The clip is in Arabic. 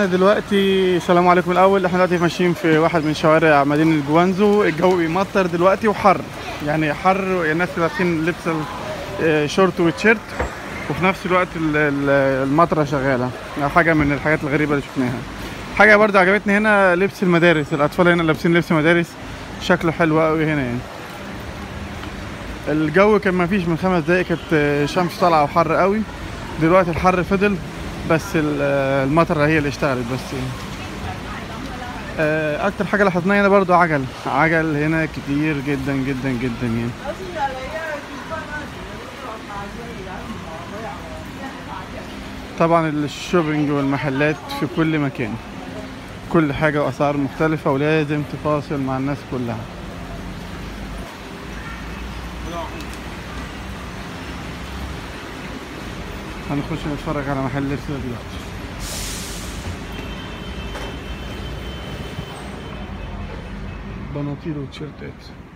دلوقتي السلام عليكم الأول. إحنا دلوقتي ماشيين في واحد من شوارع مدينة جوانزو. الجو بيمطر دلوقتي وحر. يعني حر الناس لابسين لبس آه، شورت وتيشيرت. وفي نفس الوقت ال- ال- المطرة شغالة. يعني حاجة من الحاجات الغريبة اللي شفناها. حاجة برضه عجبتني هنا لبس المدارس. الأطفال هنا لابسين لبس مدارس. شكله حلو قوي هنا يعني. الجو كان ما فيش من خمس دقايق كانت آه، شمس طالعة وحر قوي دلوقتي الحر فضل. بس ال- المطره هي اللي اشتغلت بس آه، أكتر حاجة لاحظناها هنا برضو عجل. عجل هنا كتير جدا جدا جدا يعني. طبعا الشوبينج والمحلات في كل مكان. كل حاجة وأسعار مختلفة ولازم تفاصل مع الناس كلها. هنخش نتفرج على محل لبس دلوقتي. بناطيل وتيشيرتات.